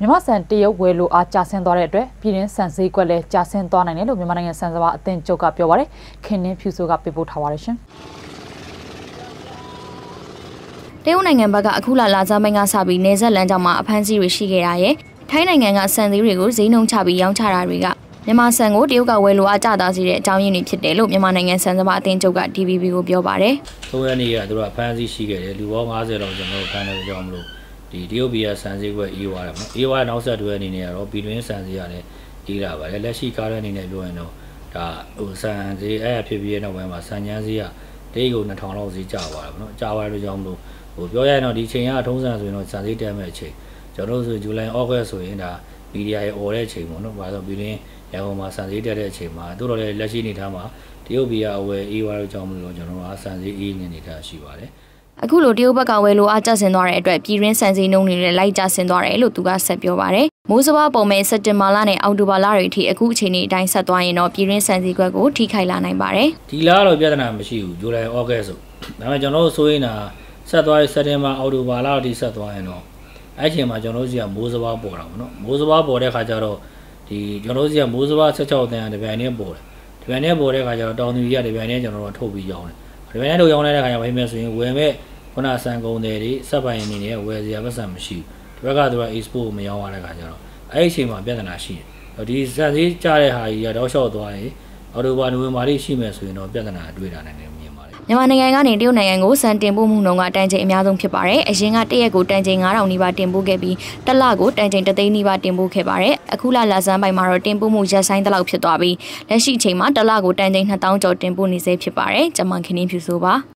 မြန်မာဆန်တရုတ်ဝယ်လိုအားကျဆင်းသွားတဲ့အတွက်ပြည်တွင်းဆန်ဈေးကွက်လည်းကျဆင်းသွားနိုင်တယ်လို့မြန်မာနိုင်ငံဆန်စပါအသင်းချုပ်ကပြောပါရယ်ခင်နှင်းဖြူဆိုကပြပို့ထားပါတယ်ရှင်တရုတ်နိုင်ငံဘက်ကအခုလာလာစားမိုင်းကစပြီးနေဆက်လမ်းကြောင်းမှာအဖမ်းဆီးတွေရှိခဲ့တာရဲ့ထိုင်းနိုင်ငံကဆန်သေးတွေကိုဈေးနှုန်းချပြီးရောင်းချတာတွေကမြန်မာဆန်ကိုတရုတ်ကဝယ်လိုအားကျတာစီတဲ့အကြောင်းရင်းတွေဖြစ်တယ်လို့မြန်မာနိုင်ငံဆန်စပါအသင်းချုပ်က DVB ကိုပြောပါတယ်။သုံးရက်နေ့ကသူတို့ကဖမ်းဆီးရှိခဲ့တယ်လူပေါင်း90လောက်ကျွန်တော်တို့ဖမ်းတဲ့အကြောင်းမလို့ ဒီတရုတ်ပြည်ကဆန်စည်းကွက်အေးသွားတယ်ပေါ့။အေးသွားတဲ့နောက်ဆက်တွဲအနေနဲ့ကတော့ပြည်တွင်းဆန်စည်းရတယ်အေးလာပါတယ်။လက်ရှိကားတဲ့အနေနဲ့ပြောရင်တော့ဒါဟိုဆန်စည်းအဲ့ဖြစ်ပြီးတဲ့နောက်ပိုင်းမှာဆန်ချမ်းစည်းကတိတ်ကို2000လောက်စည်းကျသွားတယ်ပေါ့နော်။ကျသွားတဲ့ကြောင့်မလို့ဟိုပြောရရင်တော့ဒီချိန်ကထုံးစံဆိုရင်တော့ဆန်စည်းတက်မဲ့အချိန်ကျွန်တော်တို့ဆိုဇူလိုင်ဩဂတ်ဆိုရင်ဒါမီဒီယာရဲ့អော်တဲ့အချိန်ပေါ့နော်။ဘာလို့ပြည်တွင်းရန်ကုန်မှာစံစည်းတက်တဲ့အချိန်မှာတို့တော့လည်းလက်ရှိအနေထားမှာတရုတ်ပြည်ကအဝယ်အေးဝါတို့ကြောင့်မလို့ကျွန်တော်တို့ကစံစည်းအေးနေနေတာရှိပါတယ် အခုလိုတရုတ်ဘက်ကဝယ်လိုအားကျဆင်းသွားတဲ့အတွက်ပြည်ရင်းစံစည်းနှုန်းတွေလည်းလိုက်ကျဆင်းသွားတယ်လို့သူကဆက်ပြောပါတယ်။မိုးစဘာပုံမဲ့စက်တင်ဘာလနဲ့အောက်တိုဘာလတွေအထိအခုအချိန်အတိုင်းဆက်သွားရင်တော့ပြည်ရင်းစံစည်းကွက်ကိုထိခိုက်လာနိုင်ပါတယ်။ဒီလားတော့ပြဿနာမရှိဘူးဇူလိုင်ဩဂတ်ဆို။ဒါပေမဲ့ကျွန်တော်တို့ဆိုရင်တာဆက်သွားရေးစက်တင်ဘာအောက်တိုဘာလအထိဆက်သွားရင်တော့အဲ့ချိန်မှာကျွန်တော်တို့စီကမိုးစဘာပေါ်တာပေါ့နော်။မိုးစဘာပေါ်တဲ့ခါကျတော့ဒီကျွန်တော်တို့စီကမိုးစဘာ16တန်တပြိုင်တည်းပေါ်တယ်တပြိုင်တည်းပေါ်တဲ့ခါကျတော့တောင်သူကြီးကတပြိုင်တည်းကျွန်တော်တို့ထုတ်ပြီးရောင်းတယ် တပြိုင်တည်းထုတ်ရောင်းတဲ့ခါကျဘာဖြစ်မလဲဆိုရင်ဝယ်မဲ့ခုနဆန်ကုန်တွေတွေစက်ပိုင်အနေနဲ့ဝယ်စရာပတ်စံမရှိဘူးဒီဘက်ကသူက export မရောင်းရတဲ့ခါကျတော့အဲ့ဒီအချိန်မှာပြဿနာရှိတယ်ဒီဇက်သေးကြတဲ့ဟာကြီးကတော့ရှော့သွားရင်အော်တိုဘာနိုဝင်ဘာလေးရှိမယ်ဆိုရင်တော့ပြဿနာတွေ့တာနိုင်တယ် မြန်မာနိုင်ငံကနေတရုတ်နိုင်ငံကိုစံတင်ပို့မှုနှုန်းကတန်ချိန်အများဆုံးဖြစ်ပါတယ်။အရင်ကတရက်ကိုတန်ချိန်9000နီးပါးတင်ပို့ခဲ့ပြီးတစ်လကိုတန်ချိန်3သိန်းနီးပါးတင်ပို့ခဲ့ပါတယ်။အခုလလဆန်းပိုင်းမှာတော့တင်ပို့မှုရပ်ဆိုင်းတလောက်ဖြစ်သွားပြီးလက်ရှိအချိန်မှာတစ်လကိုတန်ချိန်2000ကျော်တင်ပို့နေဆဲဖြစ်ပါတယ်။ကျွန်မခင်င်းဖြူဆိုပါ။